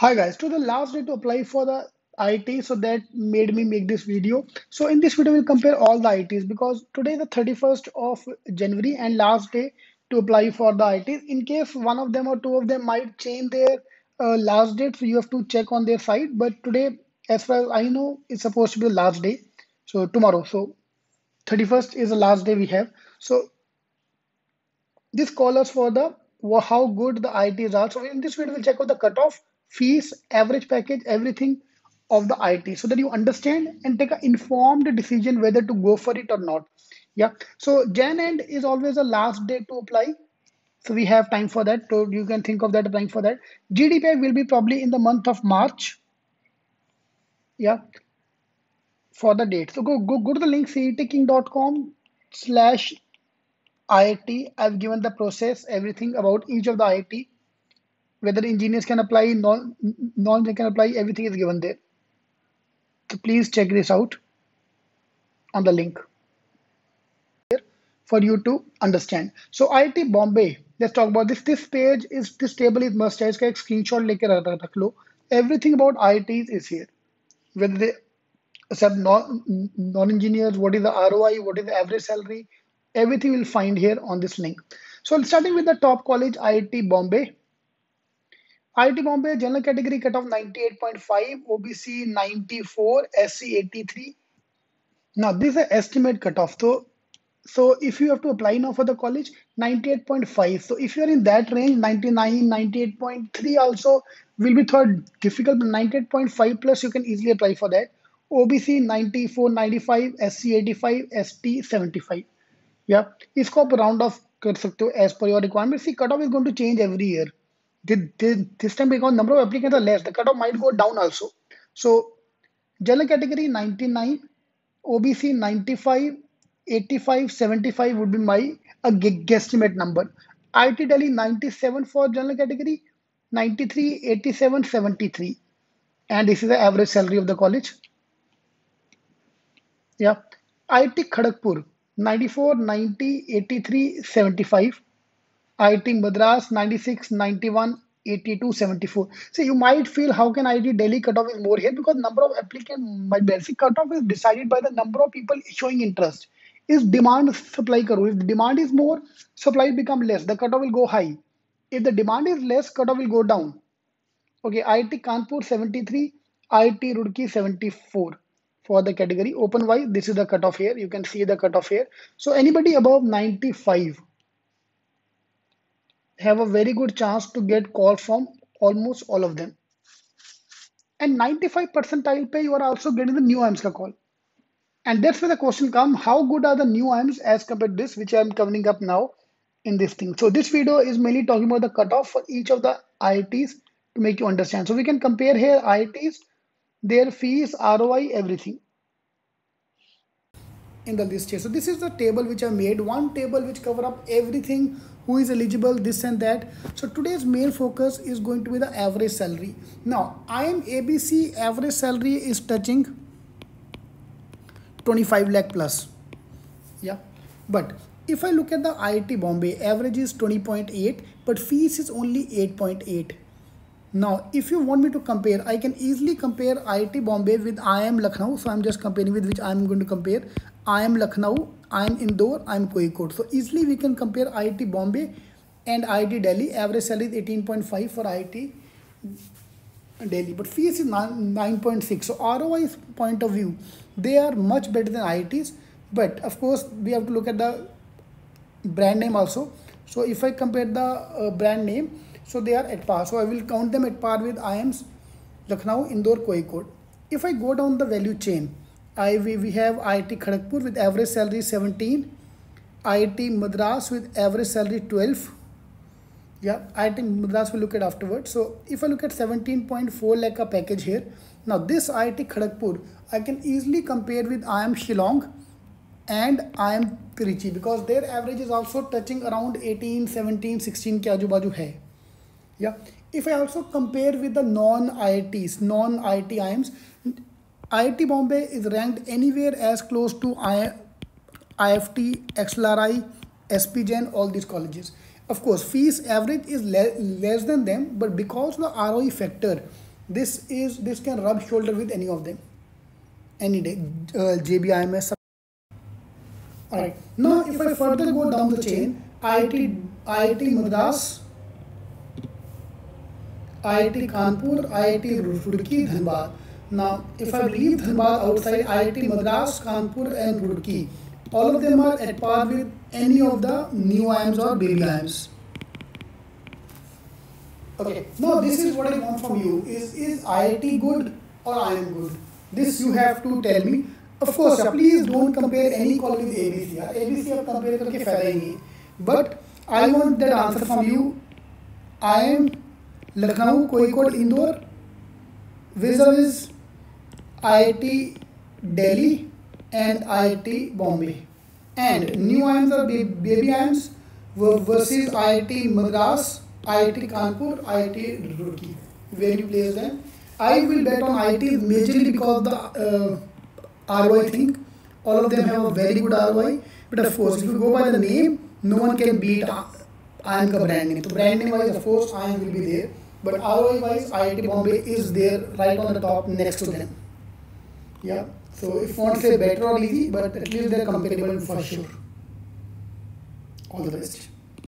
Hi guys, to the last day to apply for the IIT, so that made me make this video. So in this video, we'll compare all the IITs because today the 31st of January and last day to apply for the IITs. In case one of them or two of them might change their uh, last date, so you have to check on their site. But today, as far as I know, it's supposed to be the last day. So tomorrow, so 31st is the last day we have. So this call us for the how good the IITs are. So in this video, we'll check out the cutoff fees, average package, everything of the IIT so that you understand and take an informed decision whether to go for it or not. Yeah. So Jan end is always the last day to apply. So we have time for that. So you can think of that applying for that. GDPI will be probably in the month of March. Yeah. For the date. So go go go to the link cetking.com slash IIT. I've given the process, everything about each of the IIT whether engineers can apply, non non can apply, everything is given there. So please check this out on the link for you to understand. So IIT Bombay, let's talk about this. This page is this table is must have a screenshot लेके रख लो. Everything about IITs is here. Whether they accept non non engineers, what is the ROI, what is the average salary, everything will find here on this link. So starting with the top college IIT Bombay. IIT Bombay general category cut off 98.5, OBC 94, SC 83. Now this is an estimate cutoff. So so if you have to apply now for the college 98.5 so if you're in that range 99 98.3 also will be thought difficult but 98.5 plus you can easily apply for that obc 94 95 sc 85 st 75 yeah इसको आप round off कर सकते हो as per your requirement see cutoff is going to change year this time because number of applicants are less, the cutoff might go down also. So general category 99, OBC 95, 85, 75 would be my a guesstimate number. IIT Delhi 97 for general category, 93, 87, 73. And this is the average salary of the college. Yeah. IIT Kharagpur 94, 90, 83, 75. IIT Madras 96, 91, 82, 74. So you might feel how can IIT Delhi cutoff is more here because number of applicants might basic cutoff is decided by the number of people showing interest. Is demand supply curve? If demand is more, supply become less. The cutoff will go high. If the demand is less, cutoff will go down. Okay, IIT Kanpur 73, IIT Roorkee 74 for the category. Open wise, this is the cutoff here. You can see the cutoff here. So anybody above 95 have a very good chance to get call from almost all of them. And 95 percentile pay, you are also getting the new IIMs call. And that's where the question come, how good are the new IIMs as compared to this, which I'm covering up now in this thing. So this video is mainly talking about the cutoff for each of the IITs to make you understand. So we can compare here IITs, their fees, ROI, everything in the list here. So this is the table which I made, one table which cover up everything who is eligible this and that. So today's main focus is going to be the average salary. Now IIM ABC average salary is touching 25 lakh plus. Yeah. But if I look at the IIT Bombay average is 20.8 but fees is only 8.8 now if you want me to compare I can easily compare IIT Bombay with IIM Lucknow. So I'm just comparing with which I'm going to compare IIM Lucknow IIM Indore, IIM Kozhikode. So easily we can compare IIT Bombay and IIT Delhi. Average salary is 18.5 for IIT Delhi, but fees is 9.6. So ROI point of view, they are much better than IITs. But of course, we have to look at the brand name also. So if I compare the uh, brand name, so they are at par. So I will count them at par with IIMs, Lucknow, Indore, Kozhikode. If I go down the value chain, I, we, have IIT Kharagpur with average salary 17, IIT Madras with average salary 12. Yeah, IIT Madras will look at afterwards. So if I look at 17.4 lakh a package here, now this IIT Kharagpur, I can easily compare with IIM Shillong and IIM Trichy because their average is also touching around 18, 17, 16 ke aaju hai. Yeah. If I also compare with the non-IITs, non-IIT IIMs, IIT Bombay is ranked anywhere as close to I, IFT, XLRI, SP Jain, all these colleges. Of course, fees average is le less than them, but because of the ROE factor, this is this can rub shoulder with any of them. Any day uh, JBIMS alright now if I further go down the chain IIT IIT Madras IIT Kanpur IIT Roorkee Dhanbad now if I leave Dhanbad outside IIT Madras Kanpur and Roorkee all of them are at par with any of the new IIMs or baby IIMs Okay. Now this is what I want from you. Is is IIT good or I am good? This you have to tell me. Of course, please don't compare any college with ABC. ABC आप compare करके फ़ायदा ही नहीं. But I want that answer from you. I am Lucknow Kozhikode Indore vis-a-vis I T Delhi and I T Bombay and new IIMs और baby IIMs versus I Madras I Kanpur I Roorkee very place है I will bet on I T majorly because the R O I think all of them have a very good R O I but of course if you go by the name no one can beat I M का brand name तो brand name wise of course I M will be there but R O wise I I T Bombay is there right on the top next to them Yeah. So if to say better or easy, but at least they're comparable for sure. All the best.